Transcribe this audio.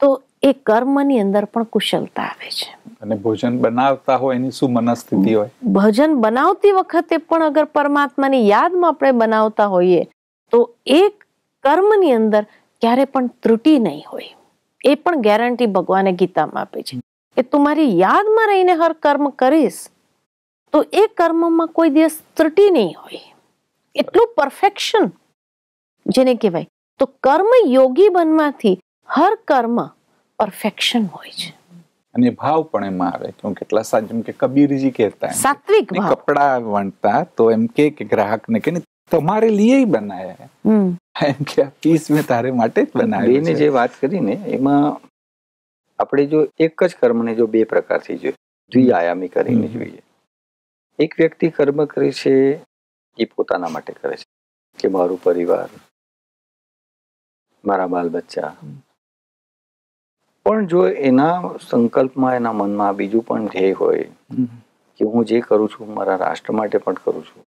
તો એ કર્મની અંદર પણ કુશળતા આવે છે. અને ભોજન બનાવતા હોય એની શું મનસ્થિતિ હોય? ભજન બનાવતી વખતે પણ અગર પરમાત્માની યાદમાં આપણે બનાવતા હોઈએ તો એ કર્મની અંદર ક્યારે પણ ત્રુટિ નહીં હોય. એ પણ ગેરંટી ભગવાને ગીતામાં આપે છે કે તું મારી યાદમાં રહીને હર કર્મ કરીશ તો એ કર્મમાં કોઈ દિવસ ત્રુટિ નહીં હોય. એટલું પરફેક્શન જેને કહેવાય. તો કર્મ યોગી બનવાથી હર કર્મ પરફેક્શન હોય છે. અને ભાવ પણ એમાં આવે કે કેટલા સાત જેમ કે કબીરજી કહેતા સાત્વિક કપડા વણતા તો એમ કે કે ગ્રાહકને કે તમારે લીએ બનાયા હે. એમ કે પીસ મેં તારે માટે જ બનાવ્યું બેને જે વાત કરીને એમાં આપણે જો એક જ કર્મને જો બે પ્રકારથી જોઈએ દ્વિઆયામી કરીને જોઈએ. એક વ્યક્તિ કર્મ કરે છે એ પોતાના માટે કરે છે. કે મારું પરિવાર મારા બાલ બચ્ચા પણ જો એના સંકલ્પમાં એના મનમાં બીજું પણ ધ્યેય હોય કે હું જે કરું છું મારા રાષ્ટ્ર માટે પણ કરું છું